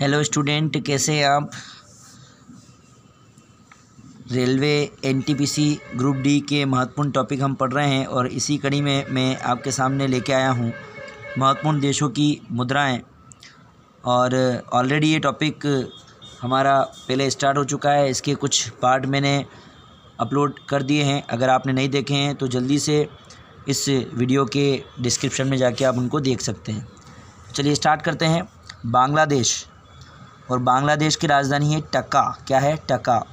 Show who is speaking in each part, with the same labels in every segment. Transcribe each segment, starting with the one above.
Speaker 1: Hello student, कैसे आप? Railway NTPC group D के महत्वपूर्ण टॉपिक हम पढ़ रहे हैं और इसी कड़ी में मैं आपके सामने लेके आया हूँ महत्वपूर्ण देशों की मुद्राएँ। और ऑलरेडी ये टॉपिक हमारा पहले स्टार्ट हो चुका है, इसके कुछ पार्ट मैंने अपलोड कर दिए हैं। अगर आपने नहीं देखे हैं तो जल्दी से इस वीडियो के डिस्क्रिप्शन में जाके आप उनको देख सकते हैं। चलिए स्टार्ट करते हैं। बांग्लादेश। और बांग्लादेश की राजधानी है टका क्या है? टका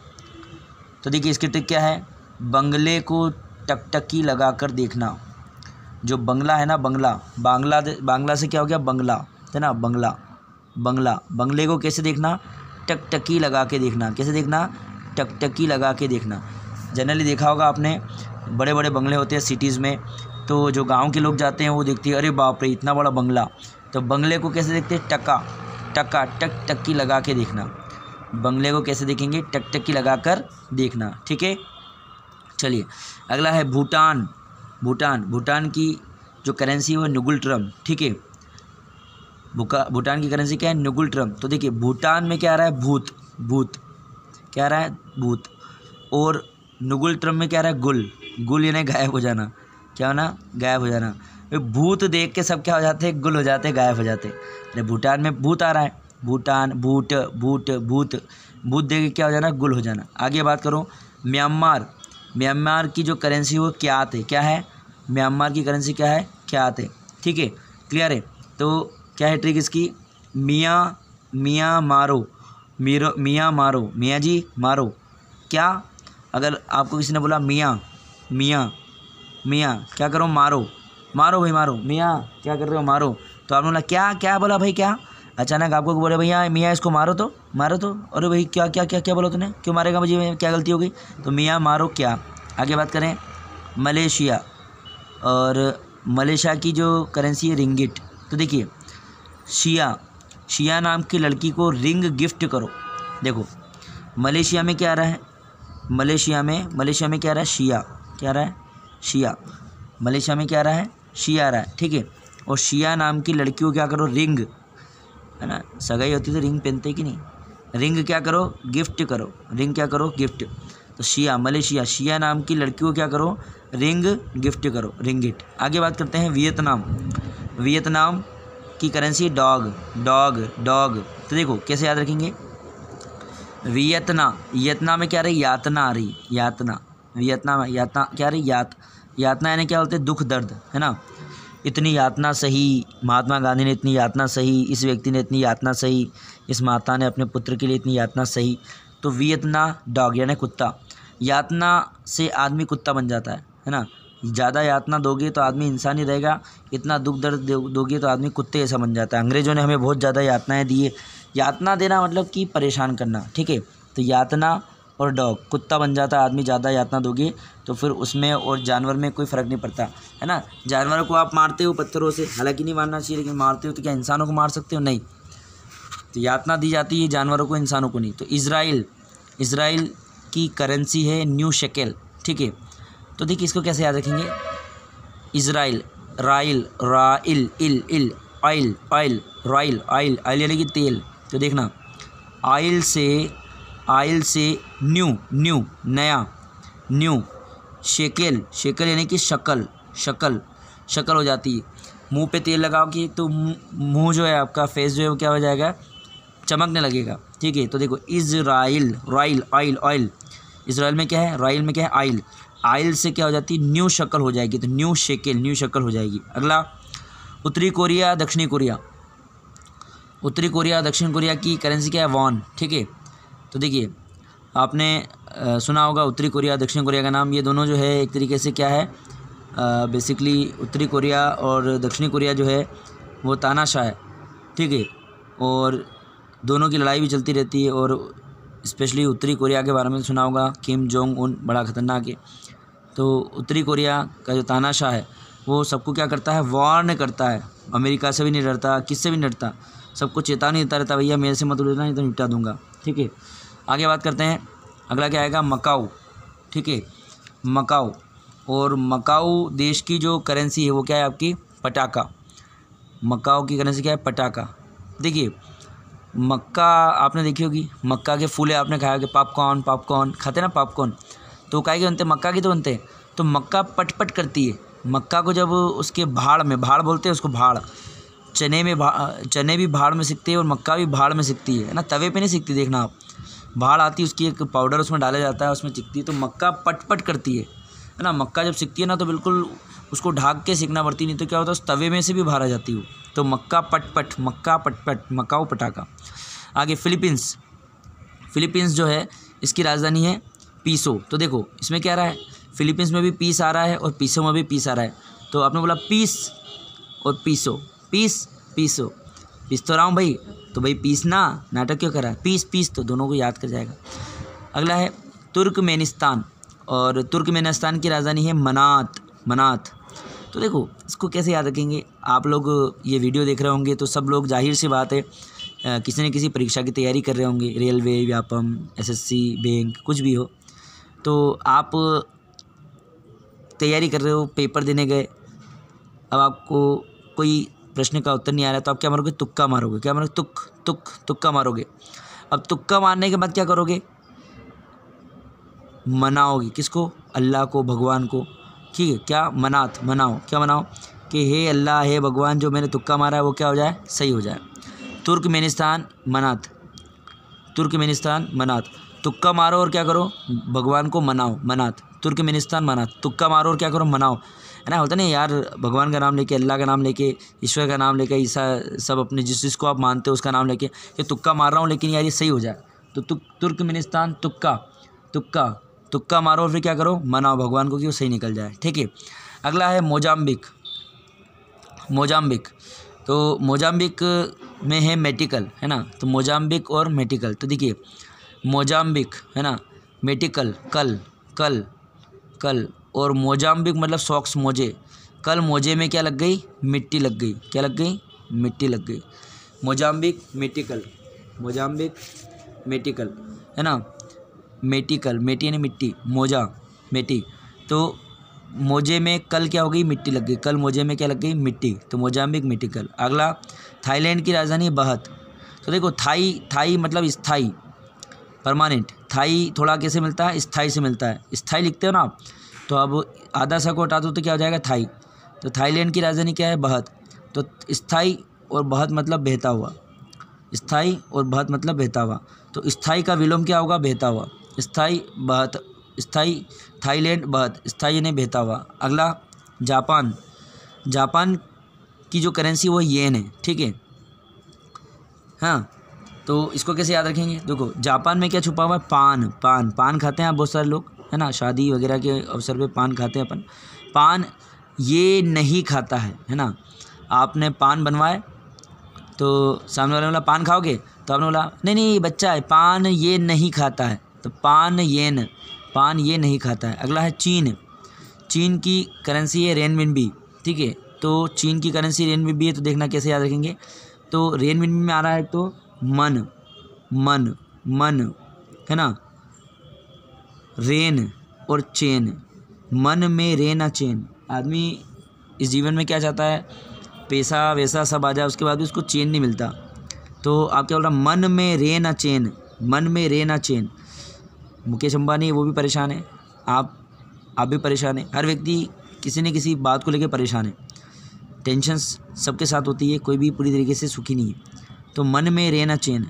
Speaker 1: तो देखिए, इसकी ट्रिक क्या है? बंगले को टकटकी लगा कर देखना। जो बंगला है ना, बंगला। बांग्ला बांग्ला से क्या हो गया? बंगला। है ना? बंगला। बंगला। बंगले को कैसे देखना? टकटकी लगा के देखना। कैसे देखना? टकटकी लगा के देखना। जनरली देखा होगा आपने बड़े बड़े बंगले होते हैं सिटीज़ में। तो जो गाँव के लोग जाते हैं, वो देखते हैं, अरे बाप रे, इतना बड़ा बंगला। तो बंगले को कैसे देखते हैं? टका टका टक टक्की लगा के देखना। बंगले को कैसे देखेंगे? टक टक्की लगा कर देखना, ठीक है? चलिए, अगला है भूटान। भूटान भूटान की जो करेंसी है वो नुगुल ट्रम ठीक है? भूटान की करेंसी क्या है? नुगुल ट्रम तो देखिए, भूटान में क्या आ रहा है? भूत भूत। क्या आ रहा है? भूत। और नुगुल ट्रम में क्या आ रहा है? गुल। गुल यानी गायब हो जाना। क्या होना? गायब हो जाना। भूत देख के सब क्या हो जाते गुल हो जाते गायब हो जाते अरे भूटान में भूत आ रहा है। भूटान भूट भूट भूत। भूत देख के क्या हो जाना? गुल हो जाना। आगे बात करो। म्यांमार। म्यांमार की जो करेंसी वो क्या आते क्या है? म्यांमार की करेंसी क्या है? क्या आते ठीक है? क्लियर है? तो क्या है ट्रिक इसकी? मियाँ मियाँ मारो मीरो मियाँ मारो मियाँ जी, मारो। क्या? अगर आपको किसी ने बोला, मियाँ मियाँ मियाँ, क्या करो? मारो। मारो भाई, मारो। मियाँ, क्या कर रहे हो? मारो। तो आपने बोला, क्या क्या बोला भाई, क्या? अचानक आपको बोले, भैया, मियाँ, इसको मारो तो मारो तो। अरे भाई, क्या क्या क्या क्या बोला तूने? क्यों मारेगा मुझे? क्या गलती हो गई? तो मियाँ, मारो क्या? आगे बात करें। मलेशिया और मलेशिया की जो करेंसी है रिंगिट तो देखिए, शिया शिया नाम की लड़की को रिंग गिफ्ट करो। देखो, मलेशिया में क्या आ रहा है? मलेशिया में मलेशिया में क्या आ रहा है? शिया। क्या आ रहा है? शिया। मलेशिया में क्या आ रहा है? शिया रहा है, ठीक है? और शिया नाम की लड़की को क्या करो? रिंग, है ना? सगाई होती तो रिंग पहनते कि नहीं? रिंग क्या करो? गिफ्ट करो। रिंग क्या करो? गिफ्ट। तो शिया मलेशिया शिया नाम की लड़की को क्या करो? रिंग, गिफ्ट करो, रिंग रिंगिट आगे बात करते हैं वियतनाम। वियतनाम की करेंसी डॉग डॉग डॉग। तो देखो, कैसे याद रखेंगे? वियतना वियतना में क्या रही? यातना आ रही, यातना। वियतना में यातना, क्या रही? यात यातना यानी क्या बोलते हैं? दुख, दर्द, है ना? इतनी यातना सही, महात्मा गांधी ने इतनी यातना सही, इस व्यक्ति ने इतनी यातना सही, इस माता ने अपने पुत्र के लिए इतनी यातना सही तो वियतना डॉग यानी कुत्ता। यातना से आदमी कुत्ता बन जाता है है ना? ज़्यादा यातना दोगे तो आदमी इंसान ही रहेगा, इतना दुख, दर्द दोगे तो आदमी कुत्ते ऐसा बन जाता है। अंग्रेज़ों ने हमें बहुत ज़्यादा यातनाएँ दी है। यातना देना मतलब कि परेशान करना, ठीक है? तो यातना और डॉग। कुत्ता बन जाता आदमी ज़्यादा यातना दोगे तो फिर उसमें और जानवर में कोई फ़र्क नहीं पड़ता, है ना? जानवरों को आप मारते हो पत्थरों से, हालाँकि नहीं मारना चाहिए, लेकिन मारते हो तो क्या इंसानों को मार सकते हो? नहीं। तो यातना दी जाती है जानवरों को, इंसानों को नहीं। तो इसराइल इसराइल की करेंसी है न्यू शेकेल, ठीक है? तो देखिए, इसको कैसे याद रखेंगे? इसराइल राइल राइल, इल इल oil oil royal oil oil यानी कि तेल। तो देखना ऑयल से आयल से न्यू न्यू, नया, न्यू, शेकेल शेकेल यानी कि शक्ल शक्ल शक्ल हो जाती है। मुँह पे तेल लगाओ कि तो मुँह जो है आपका फेस जो है वो क्या हो जाएगा? चमकने लगेगा। ठीक है तो देखो, Israel royal oil oil Israel में क्या है? रॉयल में क्या है? आयल आयल से क्या हो जाती है? न्यू शक्ल हो जाएगी तो न्यू शेकेल, न्यू शक्ल हो जाएगी। अगला, उत्तरी कोरिया, दक्षिणी कोरिया। उत्तरी कोरिया, दक्षिण कोरिया की करेंसी क्या है? वॉन ठीक है तो देखिए, आपने सुना होगा उत्तरी कोरिया, दक्षिण कोरिया का नाम, ये दोनों जो है, एक तरीके से क्या है बेसिकली उत्तरी कोरिया और दक्षिणी कोरिया जो है, वो तानाशाह है, ठीक है? और दोनों की लड़ाई भी चलती रहती है और स्पेशली उत्तरी कोरिया के बारे में सुना होगा, किम जोंग उन बड़ा ख़तरनाक है। तो उत्तरी कोरिया का जो तानाशाह है, वो सबको क्या करता है वार्न करता है। अमेरिका से भी नहीं डरता, किससे भी नहीं डरता, सबको चेतावनी देता रहता भैया मेरे से मत उड़ना, नहीं तो निपटा दूँगा। ठीक है? आगे बात करते हैं। अगला क्या आएगा? मकाऊ। ठीक है? मकाऊ। और मकाऊ देश की जो करेंसी है, वो क्या है आपकी? पटाखा। मकाऊ की करेंसी क्या है? पटाखा। देखिए, मक्का आपने देखी होगी। मक्का के फूले आपने खाया कि पॉपकॉर्न पॉपकॉर्न खाते ना पॉपकॉर्न तो काय के बनते मक्का के तो बनते हैं। तो मक्का पटपट पट करती है। मक्का को जब उसके भाड़ में, भाड़ बोलते हैं उसको भाड़। चने में चने भी भाड़ में सीखते हैं और मक्का भी भाड़ में सीखती है। ना? तवे पे नहीं सीखती देखना आप। भाड़ आती है, उसकी एक पाउडर उसमें डाला जाता है, उसमें चिकती है तो मक्का पट पट करती है। है ना? मक्का जब सीखती है ना तो बिल्कुल उसको ढाक के सीखना पड़ती नहीं तो क्या होता है, उस तवे में से भी बाहर आ जाती हो तो मक्का पट पट मक्का पट पट मक्काओ पटाखा। आगे फिलीपींस। फिलीपींस जो है, इसकी राजधानी है पीसो। तो देखो, इसमें क्या रहा है? फिलीपींस में भी पीस आ रहा है और पीसो में भी पीस आ रहा है। तो आपने बोला पीस और पीसो। पीस, पीसो। पीस तो रहा हूँ भाई तो भाई पीस ना नाटक क्यों करा पीस पीस तो दोनों को याद कर जाएगा। अगला है, तुर्कमेनिस्तान, और तुर्कमेनिस्तान की राजधानी है मनात मनात। तो देखो, इसको कैसे याद रखेंगे? आप लोग ये वीडियो देख रहे होंगे तो सब लोग ज़ाहिर सी बात है किसी न किसी परीक्षा की तैयारी कर रहे होंगे, रेलवे, व्यापम, एसएससी, बैंक, कुछ भी हो। तो आप तैयारी कर रहे हो, पेपर देने गए, अब आपको कोई प्रश्न का उत्तर नहीं आ रहा तो आप क्या मारोगे? तुक्का मारोगे। क्या मारोगे? तुक तुक, तुक्का मारोगे। अब तुक्का मारने के बाद क्या करोगे? मनाओगे किसको? अल्लाह को, भगवान को। ठीक है, क्या? मनात मनाओ। क्या मनाओ? कि हे अल्लाह, हे भगवान, जो मैंने तुक्का मारा है, वो क्या हो जाए? सही हो जाए। तुर्कमेनिस्तान, मनात। तुर्कमेनिस्तान, मनात। तुक्का मारो और क्या करो? भगवान को मनाओ, मनात। तुर्कमेनिस्तान, मनात। तुक्का मारो और क्या करो? मनाओ। है ना होता नहीं, यार, भगवान का नाम लेके, अल्लाह का नाम लेके, ईश्वर का नाम लेके, ईसा, सब अपने जिस जिसको आप मानते हो, उसका नाम लेके ये तुक्का मार रहा हूँ, लेकिन यार ये सही हो जाए। तो तुक, तुर्कमेनिस्तान, तुक्का तुक्का तुक्का मारो फिर क्या करो? मनाओ भगवान को कि वो सही निकल जाए। ठीक है? अगला है मोजाम्बिक। मोजाम्बिक। तो मोजाम्बिक में है मेटिकल, है ना? तो मोजाम्बिक और मेटिकल। तो देखिए, मोजाम्बिक, है ना? मेटिकल, कल कल कल और मोजाम्बिक मतलब सॉक्स मोजे। कल मोजे में क्या लग गई? मिट्टी लग गई। क्या लग गई? मिट्टी लग गई। Mozambique, metical. Mozambique, metical. है ना? मेटिकल। मेटी यानी मिट्टी। मोजा, मेटी। तो मोजे में कल क्या हो गई? मिट्टी लग गई। कल मोजे में क्या लग गई? मिट्टी। तो मोजाम्बिक, मेटिकल। अगला, थाईलैंड की राजधानी बहत। तो देखो, थाई थाई मतलब स्थायी। परमानेंट। थाई थोड़ा कैसे मिलता है? स्थायी से मिलता है। स्थायी लिखते हो ना आप? तो अब आधा सा को हटा दो तो क्या हो जाएगा? थाई। तो थाईलैंड की राजधानी क्या है? बहत। तो स्थायी और बहत मतलब बहता हुआ। स्थायी और बहत मतलब बहता हुआ। तो स्थायी का विलोम क्या होगा? बहता हुआ। स्थायी, बहत, स्थायी, थाईलैंड, बहत। स्थायी यानी बहता हुआ। अगला, जापान। जापान की जो करेंसी वो येन है, ठीक है? हाँ तो इसको कैसे याद रखेंगे? देखो, जापान में क्या छुपा हुआ है? पान। पान। पान खाते हैं आप बहुत सारे लोग। है ना, शादी वगैरह के अवसर पे पान खाते हैं अपन। पान ये नहीं खाता है है ना। आपने पान बनवाए तो सामने वाले बोला, पान खाओगे? तो आपने बोला, नहीं नहीं, बच्चा है पान ये नहीं खाता है। तो पान येन पान ये नहीं खाता है। अगला है चीन। चीन की करेंसी है रेन भी ठीक है। तो चीन की करेंसी रेन भी है तो देखना कैसे याद रखेंगे। तो रेन में आ रहा है तो मन मन मन, है ना। रेन और चैन। मन में रेना चैन। आदमी इस जीवन में क्या चाहता है? पैसा वैसा सब आ जाए, उसके बाद भी उसको चैन नहीं मिलता। तो आप क्या बोल रहा मन में रेना चैन। मन में रेना चैन। मुकेश अंबानी, वो भी परेशान है। आप आप भी परेशान हैं। हर व्यक्ति किसी न किसी बात को लेकर परेशान है। टेंशन सबके साथ होती है, कोई भी पूरी तरीके से सुखी नहीं है। तो मन में रहना चैन।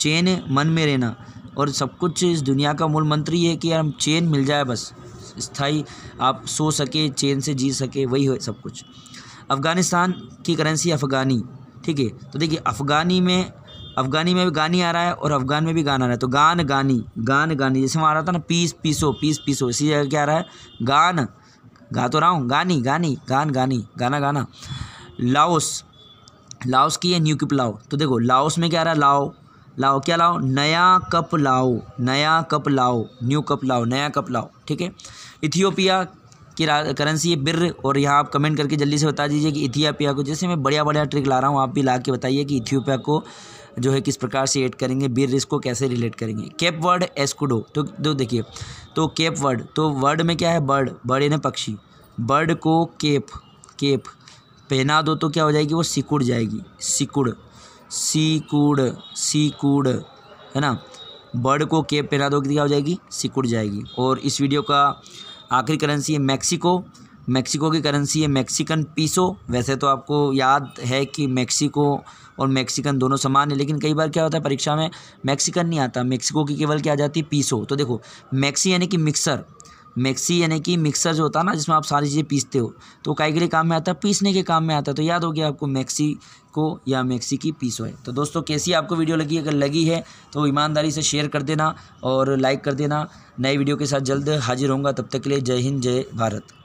Speaker 1: चैन मन में रहना और सब कुछ इस दुनिया का मूल मंत्र ये है कि यार, चैन मिल जाए बस। स्थायी, आप सो सके, चैन से जी सके, वही हो सब कुछ। अफ़गानिस्तान की करेंसी अफ़गानी, ठीक है? तो देखिए, अफ़गानी में अफ़गानी में भी गानी आ रहा है और अफ़गान में भी गाना आ रहा है। तो गान गानी गान गानी, जैसे वहाँ आ रहा था ना, पीस पीसो पीस पीसो, इसी जगह क्या आ रहा है? गान। गा तो रहा हूँ, गानी गानी, गान गानी, गाना गाना। लाओस लाओस की है न्यू किप लाओ। तो देखो, लाओस में क्या आ रहा है? लाओ। लाओ, क्या लाओ? नया कप लाओ, नया कप लाओ न्यू कप लाओ, नया कप लाओ, ठीक है? इथियोपिया की करेंसी है बिर और यहाँ आप कमेंट करके जल्दी से बता दीजिए कि इथियोपिया को, जैसे मैं बढ़िया बढ़िया ट्रिक ला रहा हूँ, आप भी ला के बताइए कि इथियोपिया को जो है किस प्रकार से ऐड करेंगे बिर इसको कैसे रिलेट करेंगे। केप वर्ड एस्कुडो तो दो देखिए तो केप वर्ड तो वर्ड में क्या है? बर्ड बर्ड यानी पक्षी। बर्ड को केप केप पहना दो तो क्या हो जाएगी? वो सिकुड़ जाएगी, सिकुड़। सी कूड सी कूड, है ना? बर्ड को केप पहना दो क्या हो जाएगी? सिकुड़ जाएगी। और इस वीडियो का आखिरी करेंसी है मैक्सिको मैक्सिको की करेंसी है मैक्सिकन पीसो वैसे तो आपको याद है कि मैक्सिको और मैक्सिकन दोनों समान है, लेकिन कई बार क्या होता है परीक्षा में मैक्सिकन नहीं आता। मैक्सिको की केवल क्या आ जाती? है पीसो तो देखो मैक्सी यानी कि मिक्सर मैक्सी यानी कि मिक्सर जो होता है ना, जिसमें आप सारी चीज़ें पीसते हो तो काई के लिए काम में आता है? पीसने के काम में आता है। तो याद हो गया आपको मिक्सी को या मिक्सी की पीसो है तो दोस्तों, कैसी आपको वीडियो लगी? अगर लगी है तो ईमानदारी से शेयर कर देना और लाइक कर देना। नए वीडियो के साथ जल्द हाजिर होंगे तब तक के लिए जय हिंद, जय भारत।